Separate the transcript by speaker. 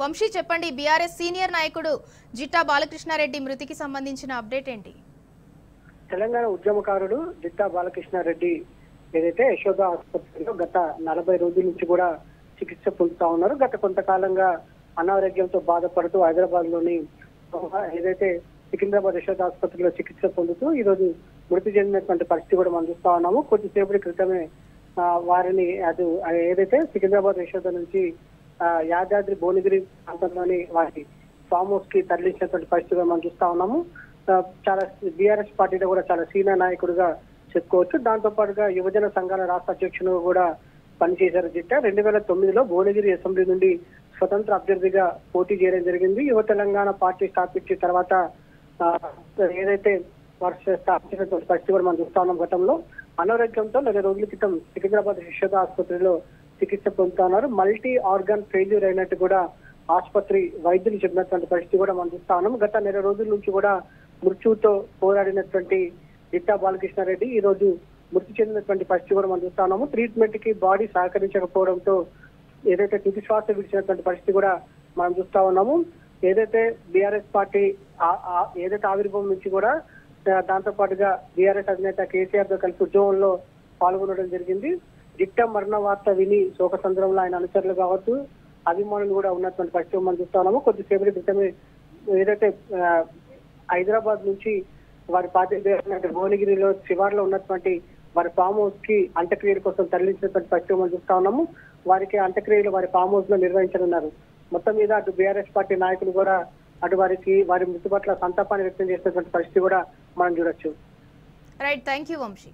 Speaker 1: వంశీ చెప్పండి BRS senior నాయకుడు జిట్టా బాలకృష్ణారెడ్డి మృతికి సంబంధించిన అప్డేట్ ఏంటి?
Speaker 2: తెలంగాణ ఉద్యమకారుడు జిట్టా బాలకృష్ణారెడ్డి ఏదైతే యశోద ఆసుపత్రిలో గత నలభై రోజుల నుంచి కూడా చికిత్స పొందుతా ఉన్నారు గత కొంతకాలంగా అనారోగ్యంతో బాధపడుతూ హైదరాబాద్లోని ఏదైతే సికింద్రాబాద్ యశోద ఆసుపత్రిలో చికిత్స పొందుతూ ఈ రోజు మృతి చెందినటువంటి పరిస్థితి కూడా మనం చూస్తా ఉన్నాము. కొద్దిసేపటి క్రితమే వారిని అది ఏదైతే సికింద్రాబాద్ యశోద నుంచి యాదాద్రి భువనగిరి ప్రాంతంలోని వారి ఫామ్ హౌస్కి తరలించినటువంటి పరిస్థితి మనం చూస్తా ఉన్నాము. చాలా బీఆర్ఎస్ పార్టీలో కూడా చాలా సీనియర్ నాయకుడుగా చెప్పుకోవచ్చు. దాంతో పాటుగా యువజన సంఘాల రాష్ట్ర అధ్యక్షుడు కూడా పనిచేశారు జిట్ట రెండు వేల తొమ్మిదిలో భువనగిరి అసెంబ్లీ నుండి స్వతంత్ర అభ్యర్థిగా పోటీ చేయడం జరిగింది. యువ తెలంగాణ పార్టీ స్థాపించిన తర్వాత ఏదైతే వర్ష స్థాపించినటువంటి పరిస్థితి కూడా మనం చూస్తా ఉన్నాం గతంలో. అనారోగ్యంతో నెల రోజుల క్రితం సికింద్రాబాద్ శిష్యత ఆసుపత్రిలో చికిత్స పొందుతున్నారు. మల్టీ ఆర్గాన్ ఫెయిల్యూర్ అయినట్టు కూడా ఆసుపత్రి వైద్యులు చెప్పినటువంటి పరిస్థితి కూడా మనం చూస్తా ఉన్నాం. గత నెల రోజుల నుంచి కూడా మృత్యుతో పోరాడినటువంటి జిట్టా బాలకృష్ణారెడ్డి ఈ రోజు మృతి చెందినటువంటి పరిస్థితి కూడా మనం చూస్తా ఉన్నాము. ట్రీట్మెంట్కి బాడీ సహకరించకపోవడంతో ఏదైతే తుది శ్వాస విడిచినటువంటి పరిస్థితి కూడా మనం చూస్తా ఉన్నాము. ఏదైతే బీఆర్ఎస్ పార్టీ ఏదైతే ఆవిర్భావం నుంచి కూడా దాంతో పాటుగా బీఆర్ఎస్ అధినేత కేసీఆర్తో కలిసి ఉద్యమంలో పాల్గొనడం జరిగింది. దిట్ట మరణ వార్త విని శోక సందర్భంలో ఆయన అనుచరులు కావచ్చు అభిమానులు కూడా ఉన్నటువంటి పరిస్థితి మనం చూస్తా ఉన్నాము. కొద్దిసేపటి క్రితమే ఏదైతే హైదరాబాద్ నుంచి వారి పార్టీ భువనగిరిలో శివార్లో ఉన్నటువంటి వారి ఫామ్ హౌస్కి అంత్యక్రియల కోసం తరలించినటువంటి పరిస్థితి మనం చూస్తా ఉన్నాము. వారికి అంత్యక్రియలు వారి ఫామ్ హౌస్లో నిర్వహించనున్నారు. మొత్తం మీద అటు బీఆర్ఎస్ పార్టీ నాయకులు కూడా అటు వారికి వారి మృతి పట్ల సంతాపాన్ని వ్యక్తం చేసినటువంటి పరిస్థితి కూడా మనం చూడొచ్చు.
Speaker 1: Right thank you Vamsi